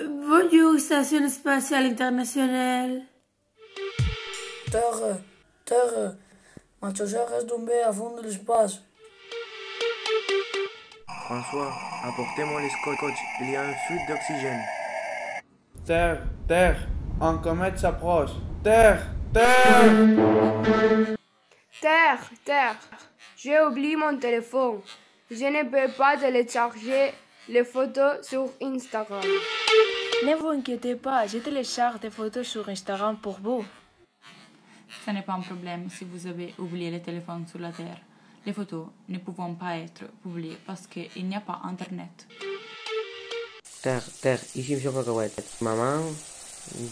Bonjour, Station Spatiale Internationale. Terre, terre, ma chaussure reste tombée à fond de l'espace. François, apportez-moi les scotch, il y a un flux d'oxygène. Terre, terre, un comète s'approche. Terre, terre. Terre, terre, j'ai oublié mon téléphone. Je ne peux pas télécharger les photos sur Instagram. Ne vous inquiétez pas, je télécharge des photos sur Instagram pour vous. Ce n'est pas un problème si vous avez oublié le téléphone sur la Terre. Les photos ne pouvant pas être publiées parce qu'il n'y a pas Internet. Terre, terre, ici M. Cacahuète. Maman,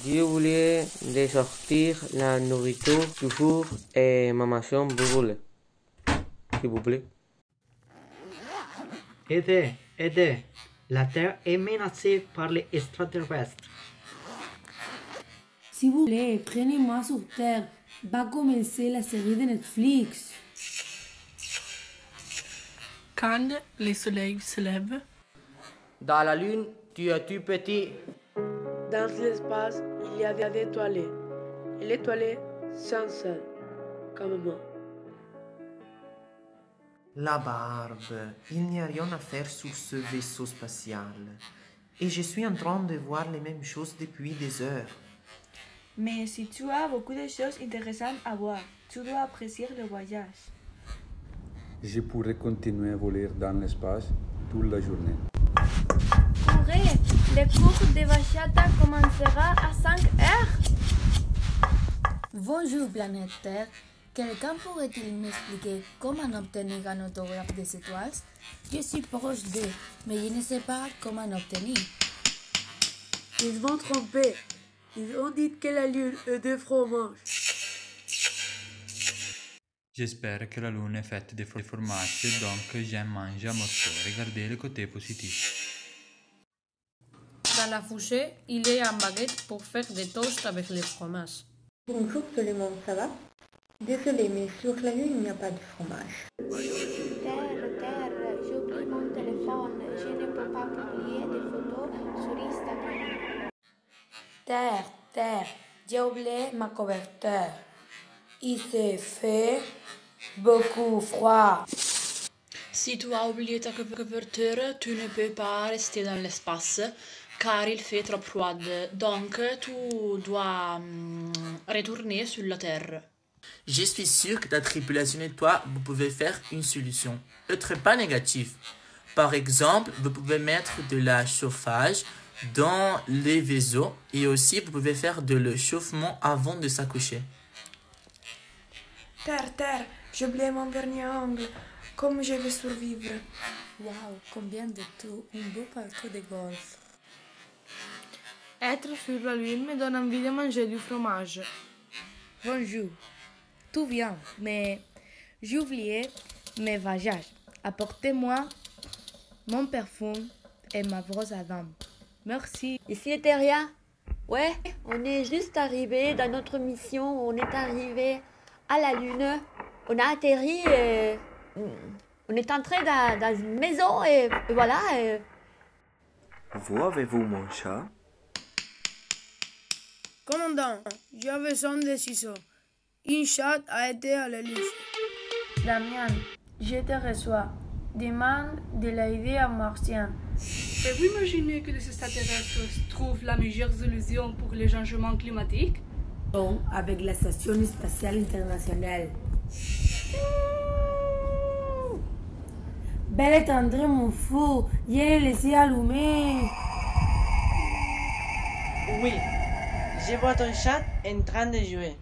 j'ai oublié de sortir la nourriture du four et ma maison brûle. S'il vous plaît. Aidez, aidez. La Terre est menacée par les extraterrestres. Si vous voulez, prenez-moi sur Terre. Va commencer la série de Netflix. Quand le soleil se lève, Dans la Lune, tu es tout petit. Dans l'espace, il y avait des toilettes. Et les toilettes sont seules, comme moi. La barbe, il n'y a rien à faire sur ce vaisseau spatial. Et je suis en train de voir les mêmes choses depuis des heures. Mais si tu as beaucoup de choses intéressantes à voir, tu dois apprécier le voyage. Je pourrais continuer à voler dans l'espace toute la journée. Courez, le cours de bachata commencera à 5 heures. Bonjour planète Terre. Quelqu'un pourrait-il m'expliquer comment obtenir un autographe des étoiles Je suis proche d'eux, mais je ne sais pas comment obtenir. Ils vont tromper. Ils ont dit que la lune est de fromage. J'espère que la lune est faite de fromage, donc j'aime manger à morceaux. Regardez le côté positif. Dans la fourchette, il y a un baguette pour faire des toasts avec le fromage. Bonjour tout le monde, ça va? Désolé, mais sur la lune, il n'y a pas de fromage. Terre, terre, j'oublie mon téléphone. Je ne peux pas publier des photos sur Instagram. Terre, terre, j'ai oublié ma couverture. Il s'est fait beaucoup froid. si tu as oublié ta couverture, tu ne peux pas rester dans l'espace car il fait trop froid. Donc tu dois hum, retourner sur la Terre. Je suis sûr que ta tripulation et toi, vous pouvez faire une solution. Être pas négatif. Par exemple, vous pouvez mettre de la chauffage dans les vaisseaux et aussi vous pouvez faire de le chauffement avant de s'accoucher. Terre, terre, j'ai oublié mon vernis à ongles. Comment je vais survivre Waouh, combien de tout, un beau parcours de golf. Être sur la lune me donne envie de manger du fromage. Bonjour. Tout bien, mais j'ai oublié mes voyages. Apportez-moi mon parfum et ma brosse à dents. Merci. Ici Eteria. Ouais, on est juste arrivé dans notre mission. On est arrivé à la Lune. On a atterri et on est entré dans, dans une maison et, et voilà. et- Vous avez-vous mon chat? Commandant, j'ai besoin de ciseaux. Une chatte a été à la lune. Damien, je te reçois. Demande de l'aider à martien. Peux-vous imaginer que les extraterrestres trouvent la meilleure solution pour les changements climatiques? Bon, avec la Station Spatiale Internationale. Belle et tendre, mon fou, l'ai laissé allumer. Oui, je vois ton chat en train de jouer.